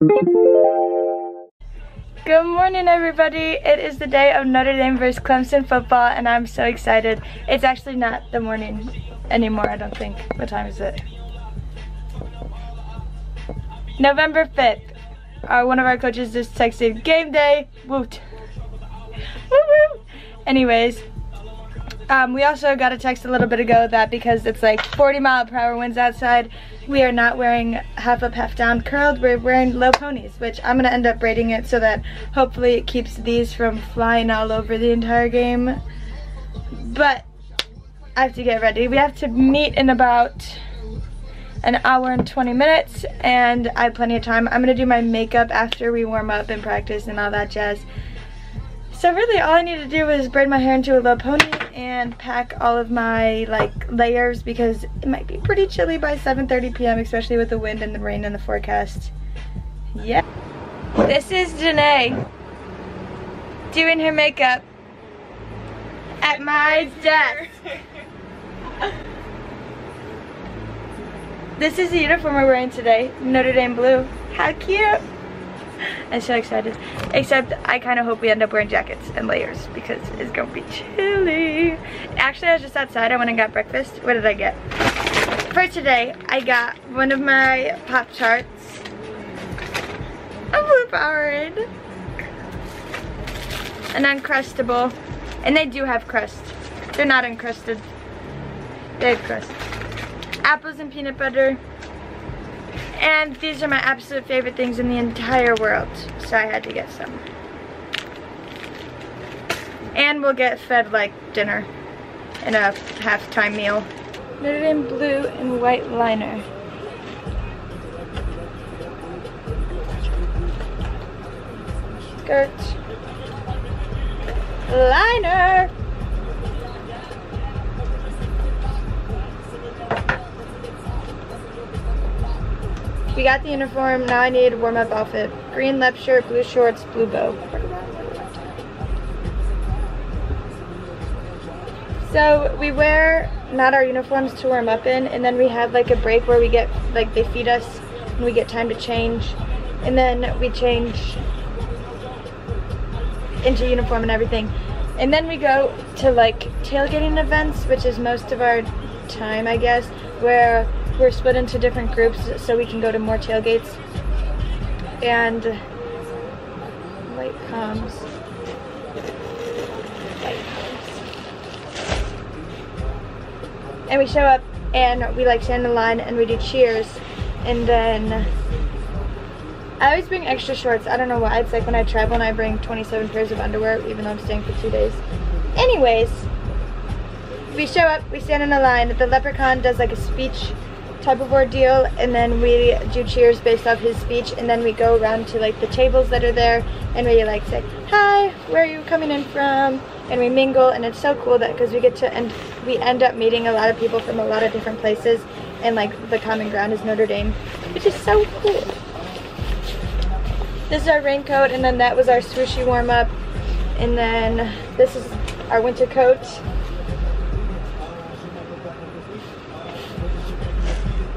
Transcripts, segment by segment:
Good morning everybody. It is the day of Notre Dame versus Clemson football and I'm so excited. It's actually not the morning anymore, I don't think. What time is it? November 5th. Our, one of our coaches just texted, game day, woot. Woo woo. Anyways, um, we also got a text a little bit ago that because it's like 40 mile per hour winds outside, we are not wearing half up, half down curled. We're wearing low ponies, which I'm gonna end up braiding it so that hopefully it keeps these from flying all over the entire game. But I have to get ready. We have to meet in about an hour and 20 minutes and I have plenty of time. I'm gonna do my makeup after we warm up and practice and all that jazz. So really all I need to do is braid my hair into a low pony and pack all of my like layers because it might be pretty chilly by 7.30 p.m. especially with the wind and the rain in the forecast. Yeah. This is Janae doing her makeup at my desk. this is the uniform we're wearing today, Notre Dame blue. How cute! I'm so excited. Except I kind of hope we end up wearing jackets and layers because it's gonna be chilly. Actually, I was just outside. I went and got breakfast. What did I get? For today, I got one of my Pop-Tarts. A blue. An Uncrustable. And they do have crust. They're not encrusted. They have crust. Apples and peanut butter. And these are my absolute favorite things in the entire world. So I had to get some. And we'll get fed like dinner in a halftime meal. Notre Dame blue and white liner. Skirt. Liner. We got the uniform, now I need a warm-up outfit. Green lep shirt, blue shorts, blue bow. So we wear not our uniforms to warm up in and then we have like a break where we get like they feed us and we get time to change and then we change into uniform and everything. And then we go to like tailgating events, which is most of our time I guess, where we're split into different groups so we can go to more tailgates. And light comes. Light comes. And we show up and we like stand in line and we do cheers. And then I always bring extra shorts. I don't know why. It's like when I travel and I bring 27 pairs of underwear even though I'm staying for two days. Anyways, we show up, we stand in a line. The leprechaun does like a speech type of ordeal and then we do cheers based off his speech and then we go around to like the tables that are there and we like say hi where are you coming in from? And we mingle and it's so cool that because we get to and we end up meeting a lot of people from a lot of different places and like the common ground is Notre Dame which is so cool. This is our raincoat and then that was our swooshy warm-up and then this is our winter coat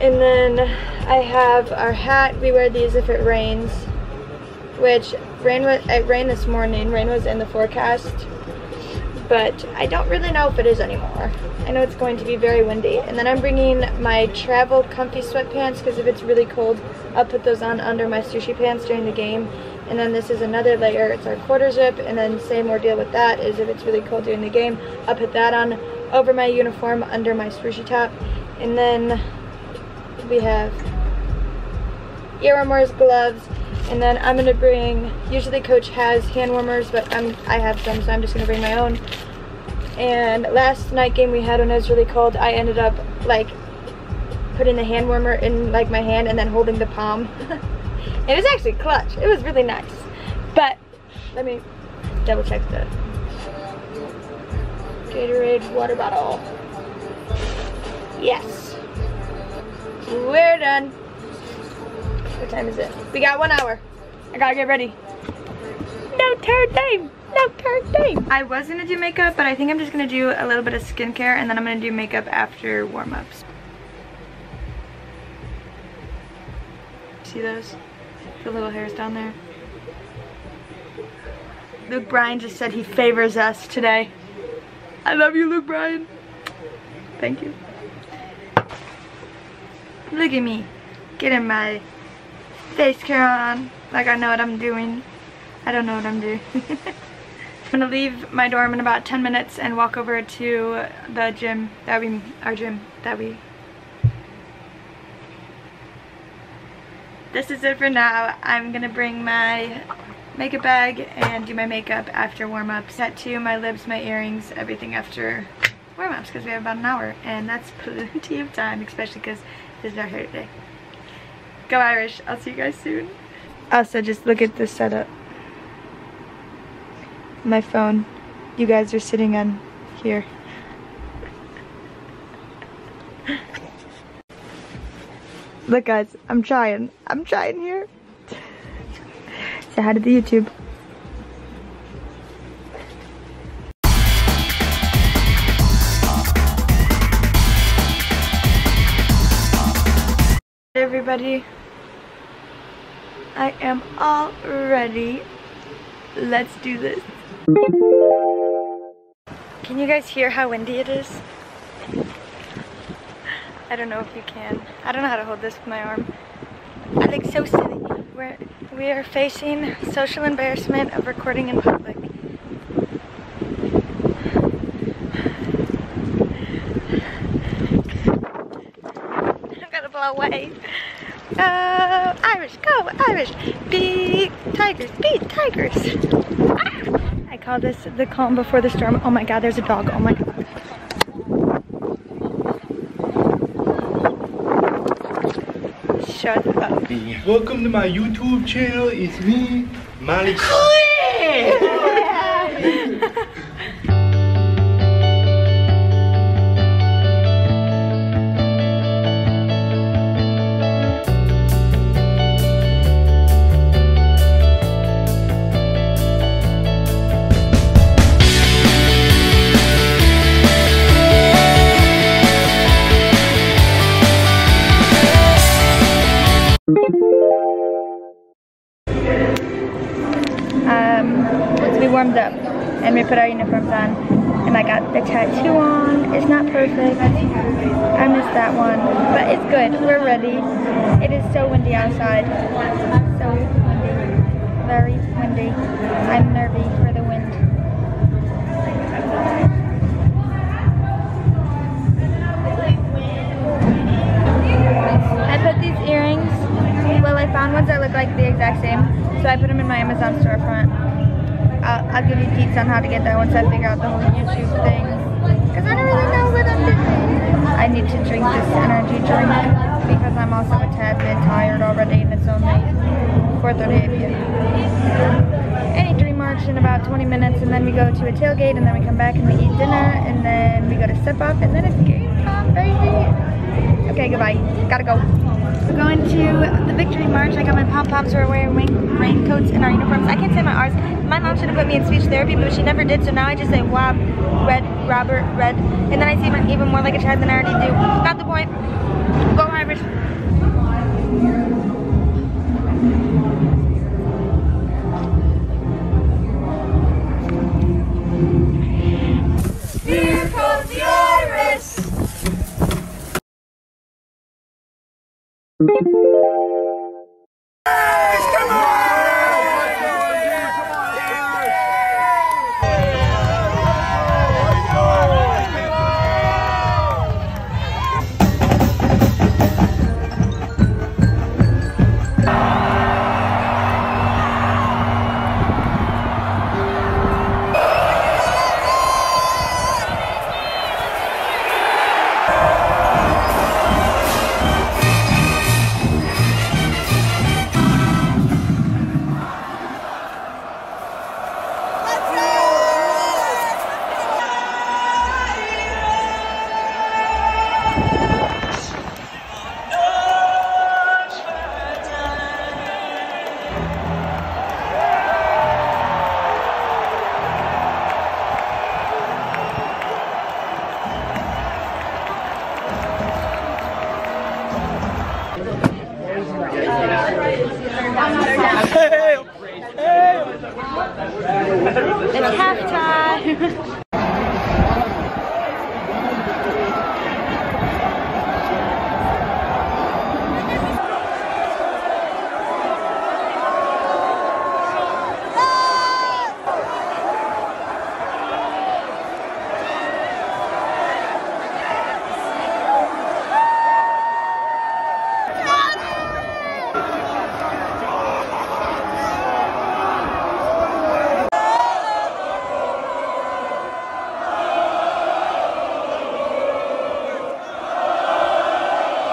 And then I have our hat. We wear these if it rains. Which rain was it rained this morning. Rain was in the forecast. But I don't really know if it is anymore. I know it's going to be very windy. And then I'm bringing my travel comfy sweatpants because if it's really cold, I'll put those on under my sushi pants during the game. And then this is another layer. It's our quarter zip. And then same ordeal with that is if it's really cold during the game, I'll put that on over my uniform under my sushi top. And then we have ear warmers, gloves, and then I'm gonna bring, usually coach has hand warmers, but I'm, I have some, so I'm just gonna bring my own. And last night game we had when it was really cold, I ended up like putting the hand warmer in like my hand and then holding the palm. it was actually clutch. It was really nice. But let me double check the Gatorade water bottle. Yes. We're done. What time is it? We got one hour. I gotta get ready. No third time. No third time. I was gonna do makeup, but I think I'm just gonna do a little bit of skincare and then I'm gonna do makeup after warm-ups. See those? The little hairs down there? Luke Bryan just said he favors us today. I love you, Luke Bryan. Thank you. Look at me, getting my face care on, like I know what I'm doing. I don't know what I'm doing. I'm gonna leave my dorm in about 10 minutes and walk over to the gym, that we, our gym, that we this is it for now. I'm gonna bring my makeup bag and do my makeup after warm-ups. Tattoo my lips, my earrings, everything after warm-ups because we have about an hour and that's plenty of time, especially because is our hair day. Go Irish. I'll see you guys soon. Also, just look at this setup. My phone. You guys are sitting on here. Look guys, I'm trying. I'm trying here. Say hi to the YouTube. Everybody, I am all ready. Let's do this. Can you guys hear how windy it is? I don't know if you can. I don't know how to hold this with my arm. I look so silly. We're, we are facing social embarrassment of recording in public. I'm gonna blow away. Uh, Irish, go Irish. Beat tigers, beat tigers. Ah! I call this the calm before the storm. Oh my god, there's a dog. Oh my god. Shut up. Welcome to my YouTube channel. It's me, Malik. Warmed up and we put our uniforms on and I got the tattoo on. It's not perfect. I missed that one, but it's good. We're ready. It is so windy outside. So windy. Very windy. I'm nervy for the wind. I put these earrings, well I found ones that look like the exact same, so I put them in my Amazon storefront. I'll, I'll give you deets on how to get that once I figure out the whole YouTube thing. Because I don't really know what I'm doing. I need to drink this energy drink because I'm also a tad bit tired already and it's only 4.30 p.m. Any dream march in about 20 minutes and then we go to a tailgate and then we come back and we eat dinner and then we go to step up and then it's game time, baby. Okay, goodbye. Gotta go. We're going to the victory march. I got my pom-poms. We're wearing rain raincoats and our uniforms. I can't say my R's. My mom should have put me in speech therapy, but she never did, so now I just say Wob, Red, Robert, Red. And then I seem even more like a child than I already do. Not the point. Go Irish. Halftime.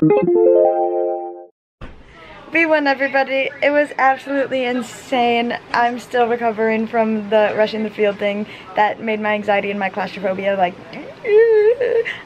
We won everybody. It was absolutely insane. I'm still recovering from the rushing the field thing that made my anxiety and my claustrophobia like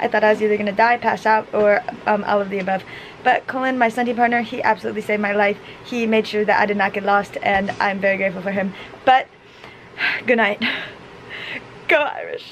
I thought I was either gonna die, pass out, or um, all of the above. But Colin, my Sunday partner, he absolutely saved my life. He made sure that I did not get lost and I'm very grateful for him. But good night. Go Irish.